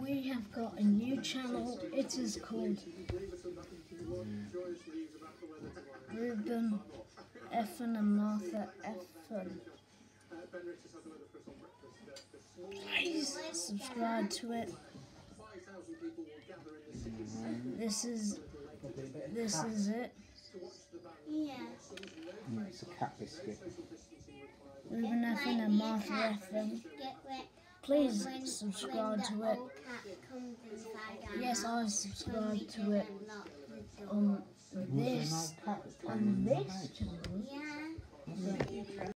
We have got a new channel. It is called Ruben Effin and Martha Effin. Please subscribe to it. This is this is it. Yeah. Mm, it's a cat biscuit. Ruben Effin and Martha Effin. Please When- subscribe when to it. old cat comes inside our Yes, when we to it and lock the door. on Was there an this old cat that came on this channel. Yeah.